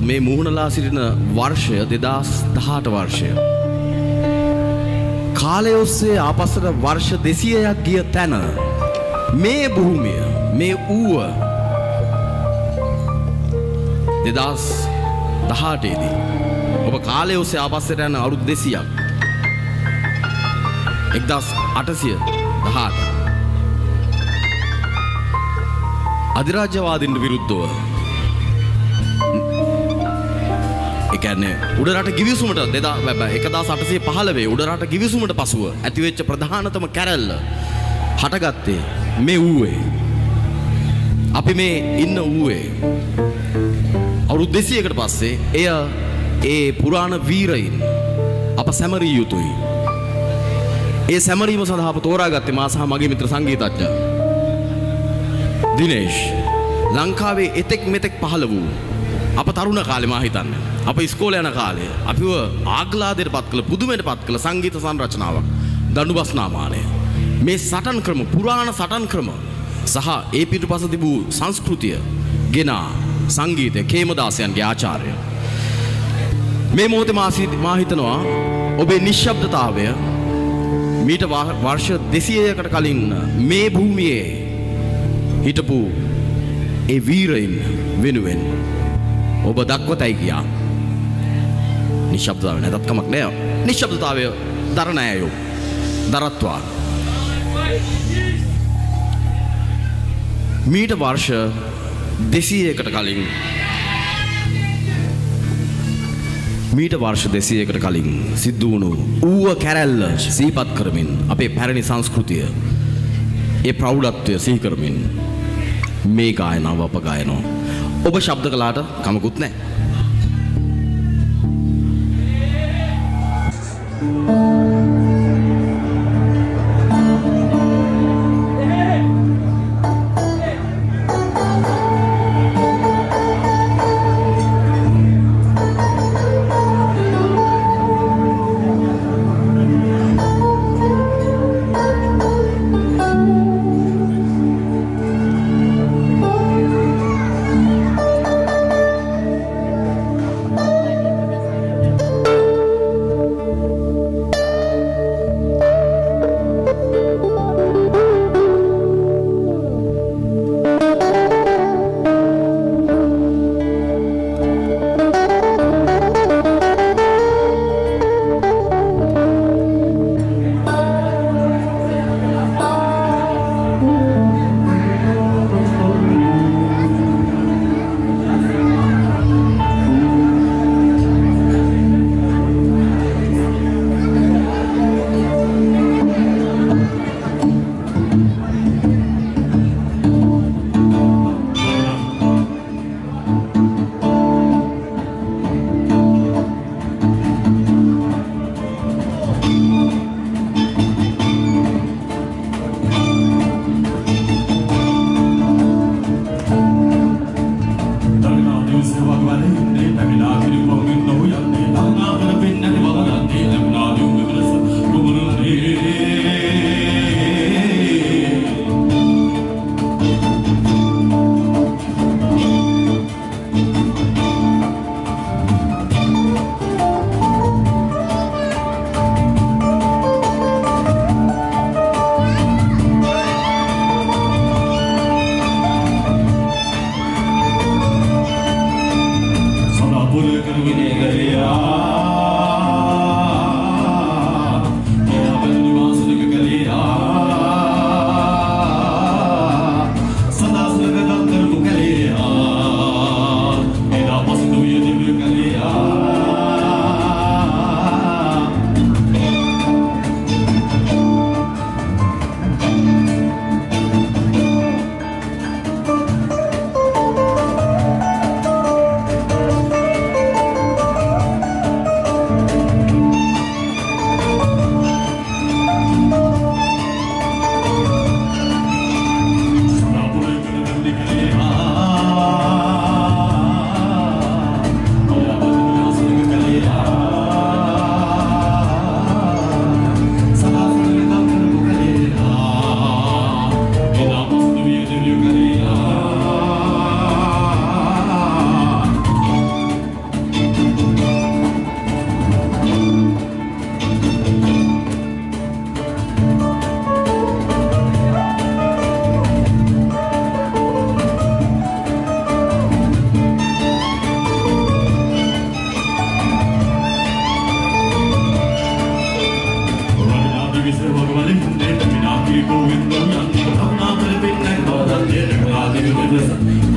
මේ මුහුණලා සිටින වර්ෂය දෙදස් දහට වර්ෂය. කාලය ඔස්සේ ආපස්සට වර්ෂ දෙසියයක් ගිය තැන මේ භූමිය මේ ඌව දෙදස් දහටේදී ඔබ කාලය ඔස්සේ ආපස්සට යන අවුරුදු දෙසියක් එක්දස් අටසිය දහට අධිරාජ්‍යවාදින්ට විරුද්ධව එකන්නේ උඩරට ගිවිසුමට දෙදා වැබ එකදා සටසේ පහලවේ උඩරට ගිවිසුමට පසුව ඇතිවෙච්ච ප්‍රධානතම කැරැල්ල හටගත්තේ මේ වූවේ. අපි මේ ඉන්න වූවේ. අවුරුදු දෙසියකට පස්සේ එය ඒ පුරාණ වීරයින් අප සැමරී යුතුයි. ඒ සැමරීම සඳහා අප තෝරාගත්තේ මා සහ මගේ මිත්‍ර සංගීතඥ දිනේෂ් ලංකාවේ එතෙක් මෙතෙක් පහළ වූ අප තරුණ කාලෙ මා හිතන්න. අප ඉස්කෝල යන කාලය අපිව ආග්ලාදයට පත් කළ පුදුමයට පත් කළ සංගීත සංරචනාවක් දඩුබස්නාමානය. මේ සටන් ක්‍රම පුරාණ සටන් ක්‍රම සහ ඒ පිටු පස තිබූ සංස්කෘතිය ගෙනා සංගීතය කේමදාසයන්ගේ ආචාරය. මේ මොහොතේ මා හිතනවා ඔබේ නිශ්ශබ්දතාවය මීට වර්ෂ දෙසියයකට කලින් මේ භූමියේ හිටපු ඒ වීරයින් වෙනුවෙන් ඔබ දක්වතයි කියා. නිශ්ශබ්දතාව නැතත් කමක් නෑ. නිශ්ශබ්දතාවය දරණෑයෝ. දරත්වා. මීට වර්ෂ දෙසීයකට කලින්. මීට වර්ෂ දෙසයකට කලින් සිද්ධ වුණු ඌව කැරැල්ල සීපත් කරමින් අපේ පැරණි සංස්කෘතිය ඒ ප්‍රෞඩත්වය සිහිකරමින් මේ ගායනාව අප ගායනවා. ඔබ ශබ්ද කලාට කමකුත් නෑ. people in the young, come on, baby, take all that.